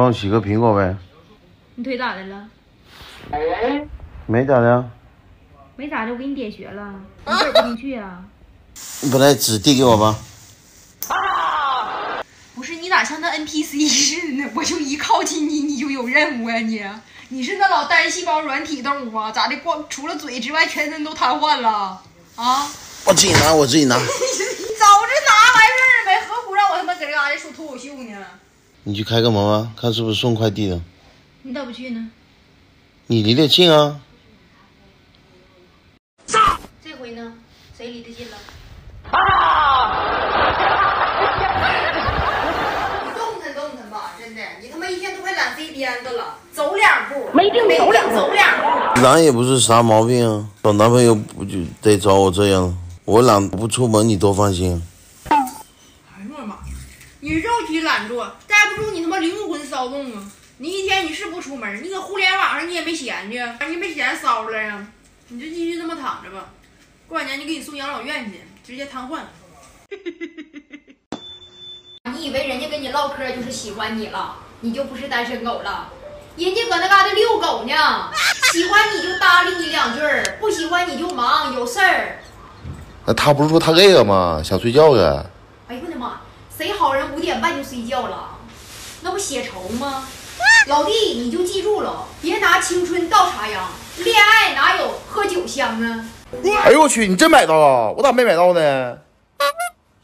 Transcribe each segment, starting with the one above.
帮我洗个苹果呗。你腿咋的了？没咋的，没咋的，我给你点穴了，你这儿不进去啊？你把那纸递给我吧。啊不是，你咋像那 NPC 似的？我就一靠近你，你就有任务呀、你？你是那老单细胞软体动物啊？咋的？光除了嘴之外，全身都瘫痪了啊？我自己拿，我自己拿。你早就拿完事儿没，何苦让我他妈搁这嘎达说脱口秀呢？你去开个门啊，看是不是送快递的。你咋不去呢？你离得近啊。这回呢？谁离得近了？你动弹动弹吧，真的，你他妈一天都快懒飞鞭子了，走两步，没病走两走两步。懒也不是啥毛病啊，找男朋友不就得找我这样？我懒不出门，你多放心。你肉体懒惰，待不住你他妈灵魂骚动啊！你一天你是不出门，你搁互联网上你也没闲去，你没闲骚了呀？你就继续这么躺着吧，过两年就给你送养老院去，直接瘫痪。你以为人家跟你唠嗑就是喜欢你了，你就不是单身狗了？人家搁那嘎达遛狗呢，喜欢你就搭理你两句儿，不喜欢你就忙，有事儿。那他不是说他累了吗？想睡觉了。哎呦我的妈！谁好人五点半就睡觉了？那不血仇吗？老弟，你就记住了，别拿青春倒插秧，恋爱哪有喝酒香啊？哎呦我去，你真买到了？我咋没买到呢？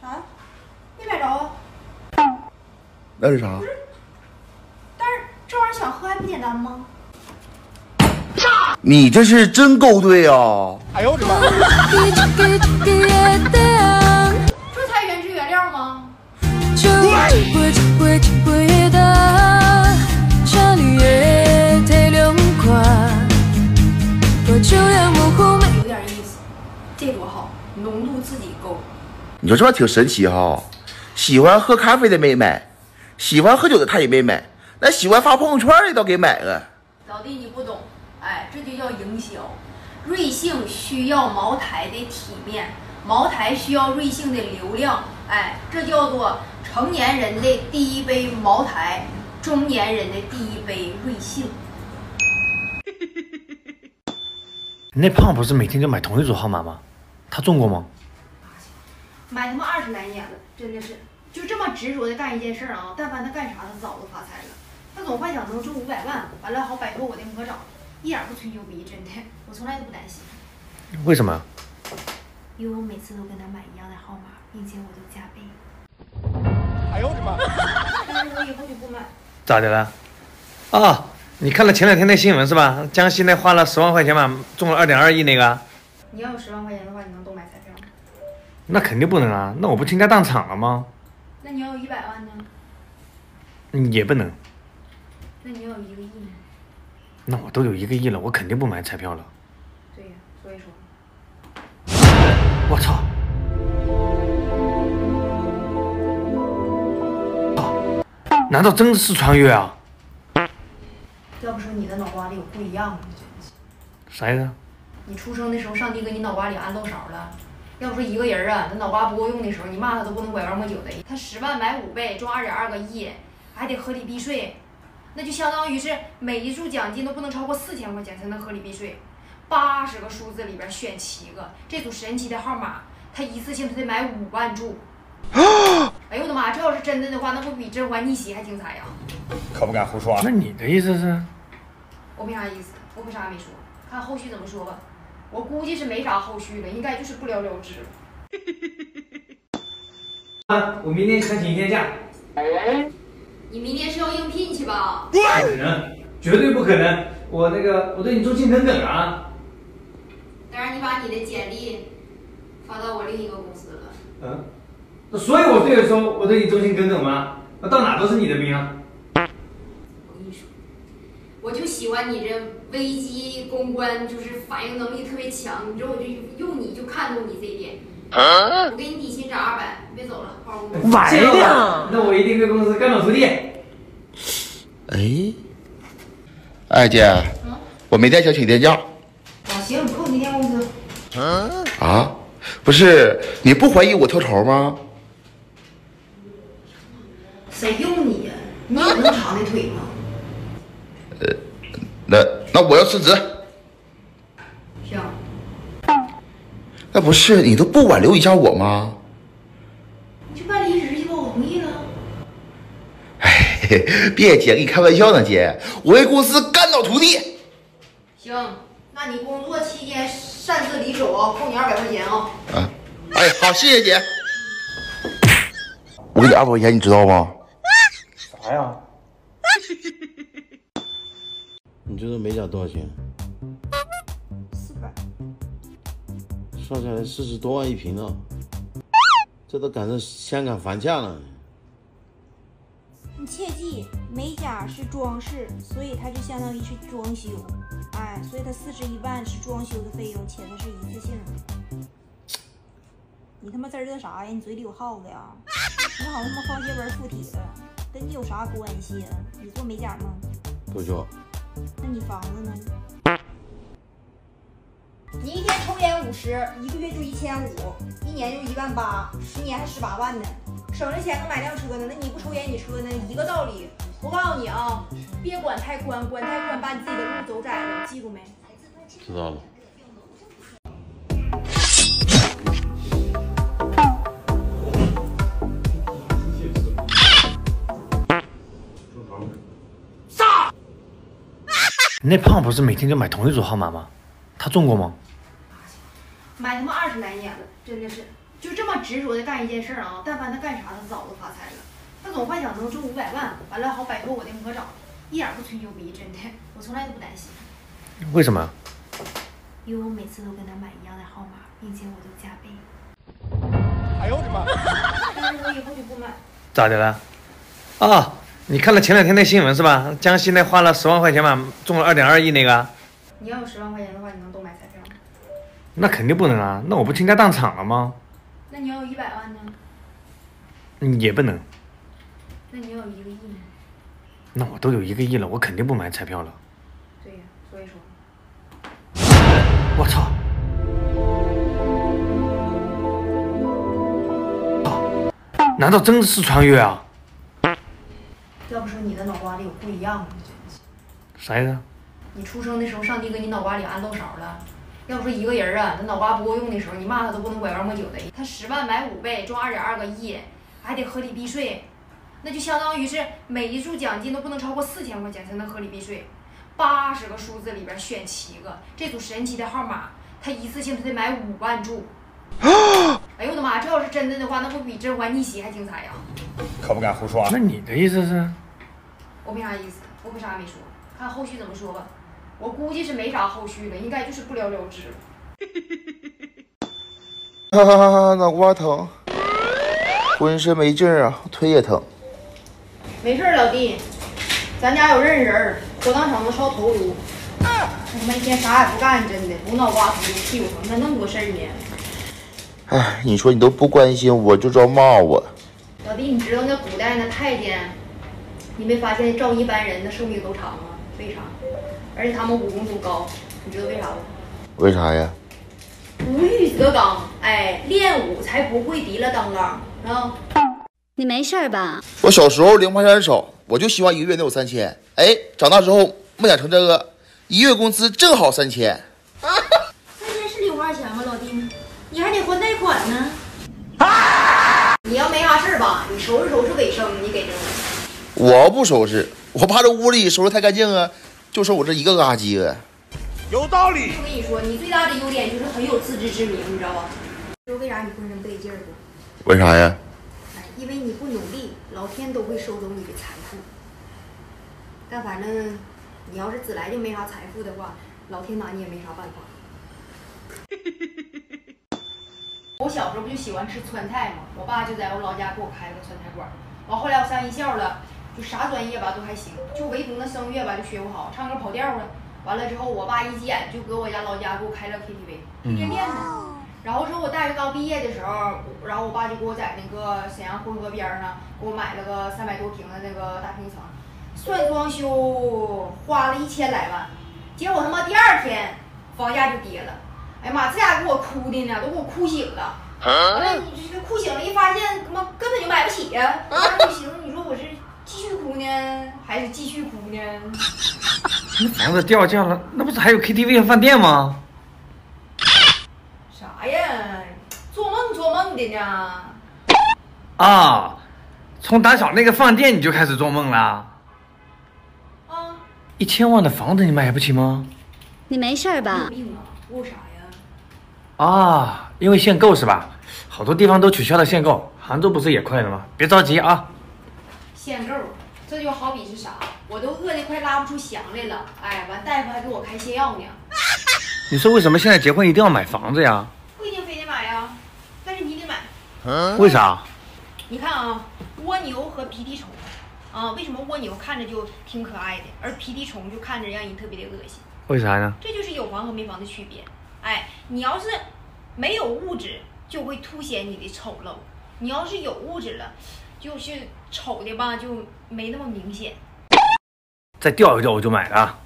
啥？没买着啊？那是啥？但是这玩意儿想喝还不简单吗？你这是真勾兑啊！哎呦我的妈这才原汁原料吗？自己够。你说这玩意儿挺神奇哈，喜欢喝咖啡的没买，喜欢喝酒的他也没买，那喜欢发朋友圈的倒给买了。老弟，你不懂，哎，这就叫营销。瑞幸需要茅台的体面，茅台需要瑞幸的流量，哎，这叫做成年人的第一杯茅台，中年人的第一杯瑞幸。那胖不是每天就买同一组号码吗？他中过吗？买他妈二十来年了，真的是就这么执着的干一件事儿啊！但凡他干啥，他早就发财了。他总幻想能中五百万，完了好摆脱我的魔爪，一点不吹牛逼，真的，我从来都不担心，为什么？因为我每次都跟他买一样的号码，并且我都加倍。哎呦我的妈！但是我以后就不买。咋的了？啊，你看了前两天那新闻是吧？江西那花了十万块钱嘛，中了二点二亿那个，你要有十万块钱的话，你能多买彩票吗？那肯定不能啊！那我不倾家荡产了吗？那你要有一百万呢？嗯也不能。那你要有一个亿呢？那我都有一个亿了，我肯定不买彩票了。对呀、所以说，我操！啊难道真的是穿越啊？要不说你的脑瓜里有不一样的，东西。啥意思？你出生的时候，上帝给你脑瓜里安漏勺了。要不说一个人啊，他脑瓜不够用的时候，你骂他都不能拐弯抹角的。他十万买五倍，中二点二个亿，还得合理避税，那就相当于是每一注奖金都不能超过四千块钱才能合理避税。八十个数字里边选七个，这组神奇的号码，他一次性他得买五万注。哎呦我的妈！这要是真的的话，那不比甄嬛逆袭还精彩呀？可不敢胡说。那你的意思是？我没啥意思，我可啥也没说，看后续怎么说吧。我估计是没啥后续了，应该就是不了了之了。啊，我明天想请一天假。你明天是要应聘去吧？不可能，绝对不可能！我那个，我对你忠心耿耿啊。当然，你把你的简历发到我另一个公司了。嗯，那所以我对你说，我对你忠心耿耿吗？那到哪都是你的兵啊！我跟你说，我就喜欢你这危机公关，就是反应能力特别强。你知道，我就用你就看中你这一点。我给你底薪涨二百，你别走了，好好工作。完了，那我一定给公司干到徒弟。哎，哎姐，我没带小请天假。啊，行，你扣你一天工资。啊？不是，你不怀疑我跳槽吗？谁用你呀？你也能长长的腿吗？那那我要辞职。行，那不是你都不挽留一下我吗？你去办离职去吧，我同意了。哎，别姐，跟你开玩笑呢，姐，我为公司肝脑涂地。行，那你工作期间擅自离手啊，扣你二百块钱啊。啊，哎，好，谢谢姐。我给你二百块钱，你知道吗？啥呀？你这个美甲多少钱？四百。算下来四十多万一平了，这都赶上香港房价了。你切记，美甲是装饰，所以它就相当于是装修，哎，所以它四十一万是装修的费用，且它是一次性的。你他妈滋儿的啥呀？你嘴里有耗子呀？你好他妈方协文附体了，跟你有啥关系啊？你做美甲吗？不做，那你房子呢？你一天抽烟五十，一个月就一千五，一年就一万八，十年还十八万呢，省着钱能买辆车呢。那你不抽烟，你车呢？一个道理。我告诉你啊，别管太宽，管太宽把你自己的路走窄了，记住没？知道了。那胖不是每天就买同一组号码吗？他中过吗？买他妈二十来年了，真的是就这么执着的干一件事儿啊！但凡他干啥，他早都发财了。他总幻想能中五百万，完了好摆脱我的魔爪，一点不吹牛逼，真的，我从来都不担心，为什么？因为我每次都跟他买一样的号码，并且我都加倍。哎呦我的妈！但是我以后就不买。咋的了？啊，你看了前两天那新闻是吧？江西那花了十万块钱嘛，中了二点二亿那个，你要有十万块钱的话，你能都买彩票吗？那肯定不能啊！那我不倾家荡产了吗？那你要有一百万呢？嗯也不能。那你要有一个亿呢？那我都有一个亿了，我肯定不买彩票了。对呀，所以说，我操！操！难道真的是穿越啊？要不说你的脑瓜里有不一样的，真是。啥意思？你出生的时候，上帝给你脑瓜里安漏勺了。要不说一个人啊，他脑瓜不够用的时候，你骂他都不能拐弯抹角的。他十万买五倍，中二点二个亿，还得合理避税，那就相当于是每一注奖金都不能超过四千块钱才能合理避税。八十个数字里边选七个，这组神奇的号码，他一次性他得买五万注。哎呦我的妈！这要是真的的话，那不比甄嬛逆袭还精彩呀？可不敢胡说。那你的意思是？我没啥意思，我可啥也没说，看后续怎么说吧。我估计是没啥后续了，应该就是不了了之了。哈哈哈哈，脑瓜疼，浑身没劲儿啊，腿也疼。没事儿，老弟，咱家有认识人儿，火葬场子烧头颅。我他妈一天啥也不干，真的不脑瓜疼就屁股疼，那那么多事儿呢。哎，你说你都不关心我，就知道骂我。老弟，你知道那古代那太监，你没发现照一般人的寿命都长吗？为啥？而且他们武功都高，你知道为啥不？为啥呀？无欲则刚，哎，练武才不会提了当啷，啊？你没事吧？我小时候零花钱少，我就希望一个月能有三千。哎，长大之后梦想成真了，一月工资正好三千。三千是零花钱吗，老弟？你还得还贷款呢。啊你要没啥事儿吧，你收拾收拾卫生，你给这我。我不收拾，我怕这屋里收拾太干净啊，就剩我这一个垃圾了。有道理。我跟你说，你最大的优点就是很有自知之明，你知道吧？知道为啥你浑身不得劲儿不？为啥呀？哎，因为你不努力，老天都会收走你的财富。但反正你要是自来就没啥财富的话，老天拿你也没啥办法。我小时候不就喜欢吃川菜嘛，我爸就在我老家给我开了个川菜馆儿。完后来我上艺校了，就啥专业吧都还行，就唯独那声乐吧就学不好，唱歌跑调了。完了之后，我爸一急眼就搁我家老家给我开了 KTV 夜店嘛。然后说我大学刚毕业的时候，然后我爸就给我在那个沈阳浑河边儿上给我买了个三百多平的那个大平层，算装修花了一千来万，结果他妈第二天房价就跌了。哎呀妈，这家给我哭的呢，都给我哭醒了。完了，你这哭醒了，一发现他妈根本就买不起呀、那不行，你说我是继续哭哭呢，还是继续哭呢？那房子掉价了，那不是还有 KTV 和饭店吗？啥呀？做梦做梦的呢？啊，从打小那个饭店你就开始做梦了？啊，一千万的房子你买不起吗？你没事吧有吧？病啊！啥呀？啊，因为限购是吧？好多地方都取消了限购，杭州不是也快了吗？别着急啊。限购，这就好比是啥？我都饿得快拉不出翔来了，哎，完大夫还给我开泻药呢。你说为什么现在结婚一定要买房子呀？不一定非得买呀，但是你得买。嗯为啥？你看啊，蜗牛和皮涕虫，啊，为什么蜗牛看着就挺可爱的，而皮涕虫就看着让人特别的恶心？为啥呢？这就是有房和没房的区别。哎，你要是没有物质，就会凸显你的丑陋；你要是有物质了，就是丑的吧，就没那么明显。再掉一掉我就买了。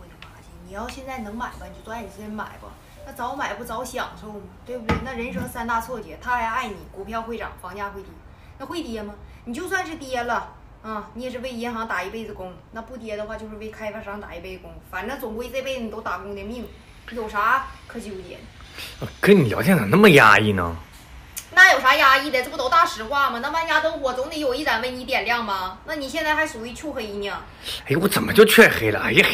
我的妈呀！你要现在能买吧，你就抓紧时间买吧。那早买不早享受吗？对不对？那人生三大错觉，他还爱你，股票会涨，房价会跌。那会跌吗？你就算是跌了，啊，你也是为银行打一辈子工。那不跌的话，就是为开发商打一辈子工。反正总归这辈子你都打工的命，有啥可纠结的？跟你聊天咋那么压抑呢？那有啥压抑的？这不都大实话吗？那万家灯火总得有一盏为你点亮吧？那你现在还属于黢黑呢。哎呦，我怎么就黢黑了？哎呀，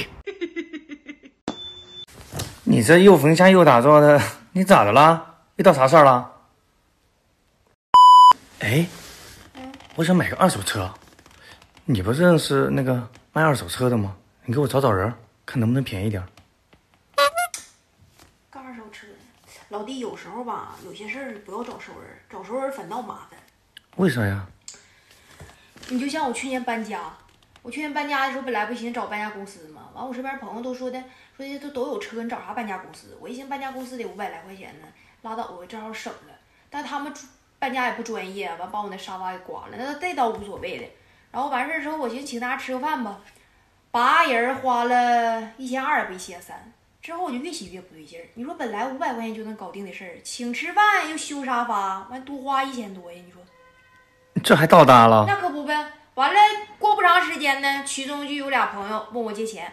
你这又焚香又打坐的，你咋的了？遇到啥事儿了？哎，我想买个二手车，你不认识那个卖二手车的吗？你给我找找人，看能不能便宜点儿。干二手车，老弟，有时候吧，有些事儿不要找熟人，找熟人反倒麻烦。为啥呀？你就像我去年搬家，我去年搬家的时候，本来不寻思找搬家公司吗？完，我身边朋友都说的，说的都都有车，你找啥搬家公司？我一寻搬家公司得五百来块钱呢，拉倒吧，正好省了。但他们搬家也不专业，完把我那沙发给刮了，那这倒无所谓的。然后完事儿之后，我寻思请大家吃个饭吧，八人花了一千二，不一千三。之后我就越洗越不对劲儿。你说本来五百块钱就能搞定的事儿，请吃饭又修沙发，完多花一千多呀？你说？这还到搭了？那可不呗。完了，过不长时间呢，其中就有俩朋友问我借钱，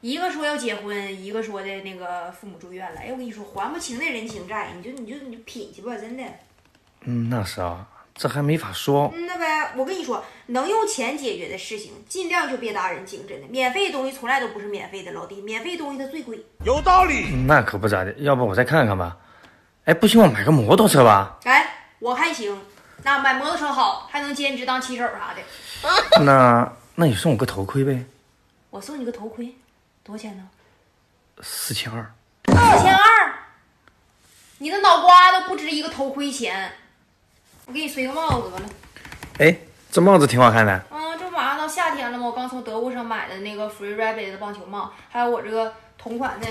一个说要结婚，一个说的那个父母住院了。哎，我跟你说，还不清那人情债，你就你就你就品去吧，真的。嗯，那是啊，这还没法说。嗯，那呗，我跟你说，能用钱解决的事情，尽量就别搭人情，真的。免费的东西从来都不是免费的，老弟，免费东西它最贵。有道理。那可不咋的，要不我再看看吧。哎，不行，我买个摩托车吧。哎，我还行，那买摩托车好，还能兼职当骑手啥的。那那你送我个头盔呗，我送你个头盔，多少钱呢？四千二。四千二，你的脑瓜都不值一个头盔钱。我给你随个帽子得了。哎，这帽子挺好看的。嗯，这马上到夏天了嘛，我刚从德物上买的那个 Free Rabbit 的棒球帽，还有我这个同款的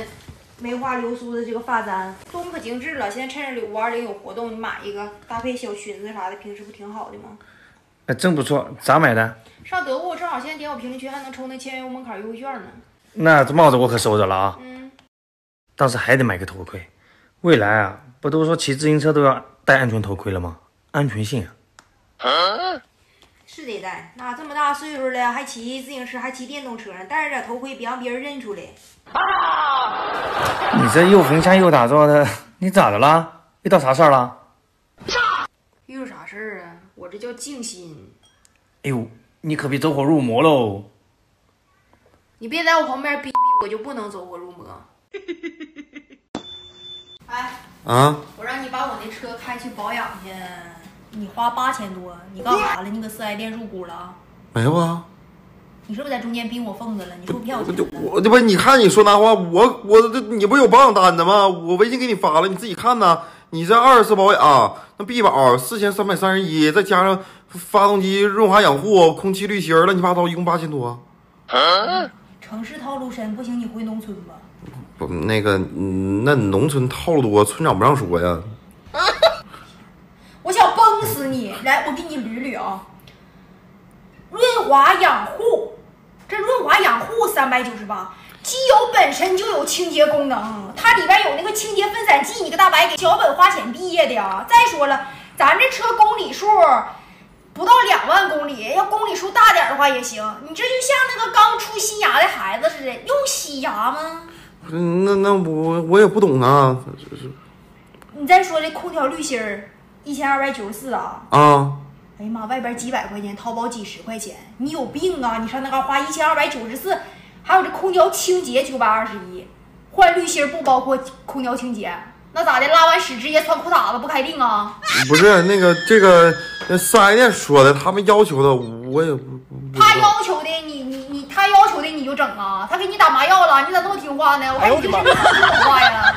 梅花流苏的这个发簪，东可精致了。现在趁着五二零有活动，你买一个搭配小裙子啥的，平时不挺好的吗？哎，真不错，咋买的？上德物正好现在点我评论区还能抽那千元门槛优惠券呢。那这帽子我可收着了啊。嗯，但是还得买个头盔。未来啊，不都说骑自行车都要戴安全头盔了吗？安全性啊。是得戴，那这么大岁数了还骑自行车，还骑电动车呢，戴着点头盔别让别人认出来。你这又焚香又打坐的，你咋的了？遇到啥事儿了？遇有啥事儿啊？我这叫静心。哎呦，你可别走火入魔喽！你别在我旁边逼逼，我就不能走火入魔。哎，啊，我让你把我那车开去保养去，你花八千多，你干啥了？你搁四 S 店入股了？没有啊，你是不是在中间逼我缝子了？你是不是骗我钱了？我这不你看你说那话，我我这你不有保养单子吗？我微信给你发了，你自己看呐。你这二次保养，那 B 保四千三百三十一，再加上发动机润滑养护、空气滤芯儿，乱七八糟一共八千多。城市套路深，不行你回农村吧。不，那个，嗯那农村套路多，村长不让说呀。我想崩死你！来，我给你捋捋啊。润滑养护，这润滑养护三百九十八，机油本身就有清洁功能，它里边有那个清洁分散剂，你个大白给小本花钱毕业的啊！再说了，咱这车公里数不到两万公里，要公里数大点的话也行。你这就像那个刚出新牙的孩子似的，用洗牙吗？那那我我也不懂啊，这是你再说这空调滤芯儿，一千二百九十四啊！啊，哎呀妈，外边几百块钱，淘宝几十块钱，你有病啊！你上那嘎花一千二百九十四，还有这空调清洁九百二十一，换滤芯不包括空调清洁，那咋的？拉完屎直接穿裤衩子不开腚啊？不是那个这个那四 S 店说的，他们要求的，我也不他。要求的你你你，他要求的你就整啊？他给你打麻药了，你咋那么听话呢？我看你就是不听话呀。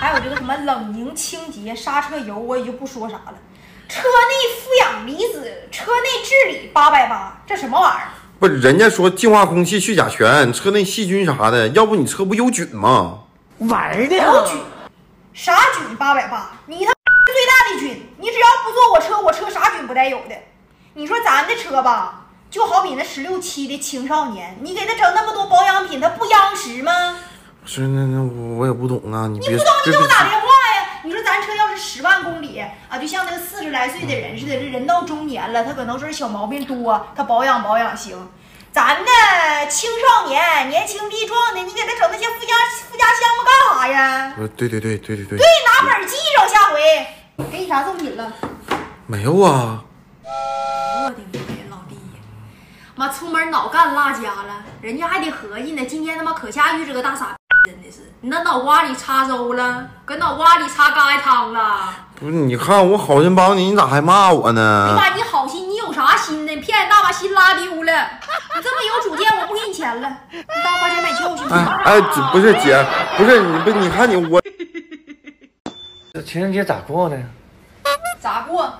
还有这个什么冷凝清洁、刹车油，我也就不说啥了。车内负氧离子、车内治理八百八，这什么玩意儿？不是人家说净化空气、去甲醛、车内细菌啥的，要不你车不有菌吗？有菌，啥菌八百八？你他妈最大的菌，你只要不坐我车，我车啥菌不带有的。你说咱的车吧，就好比那十六七的青少年，你给他整那么多保养品，他不央实吗？不是那那我我也不懂啊，你别你不懂你给我打电话呀！你说咱车要是十万公里啊，就像那个四十来岁的人似的，这人到中年了，他可能说是小毛病多，他保养保养行。咱呢，青少年年轻力壮的，你给他整那些附加附加项目干啥呀？呃对对对对对对对，拿本记着，下回给你啥赠品了？没有啊，我的妈呀，老弟呀！妈，出门脑干落家了，人家还得合计呢。今天他妈可下遇这个大傻逼，真的是，你那脑瓜里插粥了，搁脑瓜里插疙瘩汤了。不是你看我好心帮你，你咋还骂我呢？你把？你好心，你有啥心呢？骗人大把心拉丢了。你这么有主见，我不给你钱了，你当花钱买教训哎吧。哎，这不是姐，不是你不，你看你我 这情人节咋过的？咋过？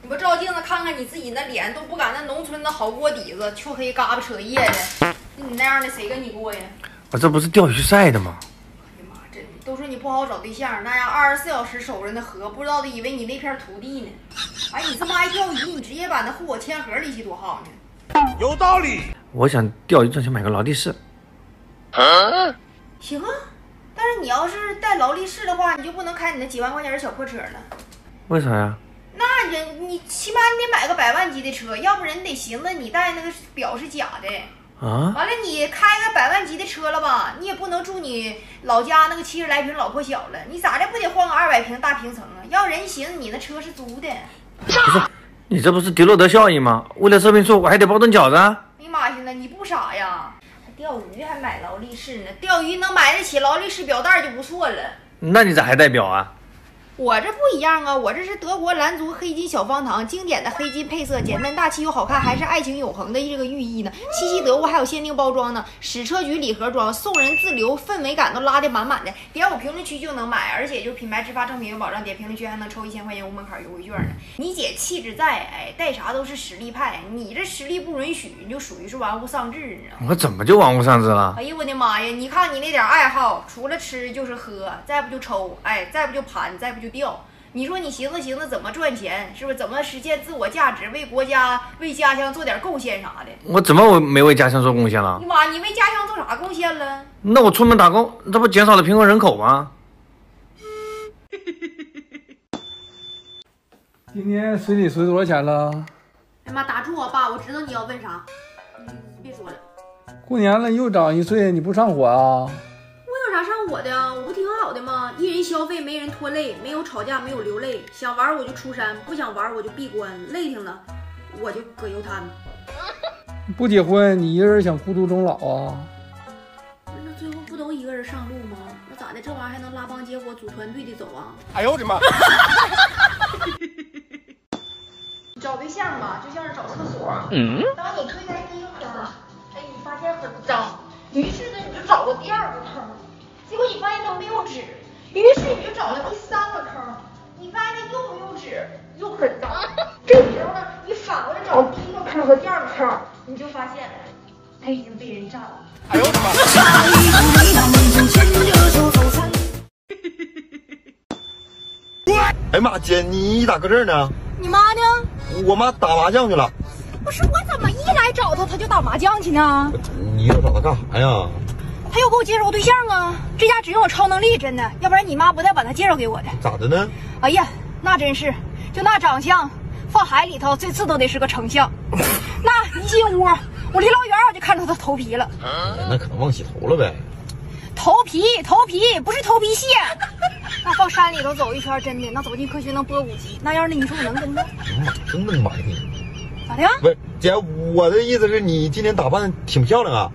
你不照镜子看看你自己那脸，都不敢那农村的好锅底子，黢黑嘎巴扯叶的。你那样的谁跟你过呀？我这不是钓鱼晒的吗？哎呀妈，真的都说你不好找对象，那样二十四小时守着那河，不知道的以为你那片土地呢。哎，你这么爱钓鱼，你直接把那户口迁河里去多好呢。有道理。我想钓鱼赚钱买个劳力士。行啊，但是你要是带劳力士的话，你就不能开你那几万块钱的小破车了。为啥呀？那人你起码你得买个百万级的车，要不然你得寻思你带那个表是假的。啊？完了，你开个百万级的车了吧，你也不能住你老家那个七十来平老破小了，你咋的不得换个二百平大平层啊？要人寻思你那车是租的。不是，你这不是迪洛德效应吗？为了这瓶醋，我还得包顿饺子啊。哎呀妈呀，那你不傻呀？还钓鱼还买劳力士呢？钓鱼能买得起劳力士表带就不错了。那你咋还戴表啊？我这不一样啊，我这是德国蓝族黑金小方糖，经典的黑金配色，简单大气又好看，还是爱情永恒的这个寓意呢。七夕得物还有限定包装呢，矢车局礼盒装，送人自留，氛围感都拉的满满的。点我评论区就能买，而且就是品牌直发正品有保障，点评论区还能抽一千块钱无门槛优惠券呢。你姐气质在，哎，带啥都是实力派，你这实力不允许，你就属于是玩物丧志，你知道吗？我怎么就玩物丧志了？哎呦我的妈呀！你看你那点爱好，除了吃就是喝，再不就抽，哎，再不就盘，再不就钓。你说你寻思寻思怎么赚钱，是不是？怎么实现自我价值，为国家、为家乡做点贡献啥的？我怎么我没为家乡做贡献了你？妈，你为家乡做啥贡献了？那我出门打工，这不减少了贫困人口吗？今天水里水多少钱了？哎妈，打住啊，爸！我知道你要问啥，你别说了。过年了又长一岁，你不上火啊？啥上我的呀？我不挺好的吗？一人消费，没人拖累，没有吵架，没有流泪。想玩我就出山，不想玩我就闭关。累挺了，我就搁油滩。不结婚，你一个人想孤独终老啊？那最后不都一个人上路吗？那咋的？这玩意儿还能拉帮结伙、组团队的走啊？哎呦我的妈！找对象吧，就像是找厕所。嗯。当你推开第一个坑，哎，你发现很脏，于是呢你就找个第二个坑，结果你发现它没有纸，于是你就找了第三个坑，你发现它又没有纸，又很脏。这时候呢，你反过来找第一个坑和第二个坑，你就发现它已经被人占了。哎呦我的妈！哎妈，姐你咋搁这儿呢？你妈呢？我妈打麻将去了。不是我怎么一来找她，她就打麻将去呢？你又找她干啥呀？他又给我介绍个对象啊！这家只有我超能力，真的，要不然你妈不带把他介绍给我的。咋的呢？哎呀，那真是，就那长相，放海里头这次都得是个丞相。那一进屋，我离老远我就看出他头皮了。那可能忘洗头了呗。头皮，头皮不是头皮屑。那放山里头走一圈，真的，那走进科学能播五集，那样的你说我能跟他？妈，真能埋汰！咋的？不是姐，我的意思是你今天打扮挺漂亮啊。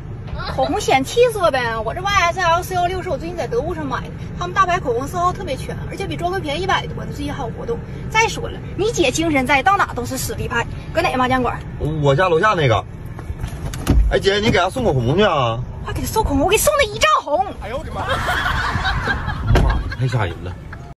口红显气色呗。我这 YSL 四幺六是我最近在得物上买的，他们大牌口红色号特别全，而且比专柜便宜一百多呢。最近还有活动。再说了，你姐精神在，到哪都是实力派。搁哪个麻将馆？我家楼下那个。哎，姐，你给她送口红去啊？快给她送口红，我给送她一丈红。哎呦我的妈！妈呀，太吓人了。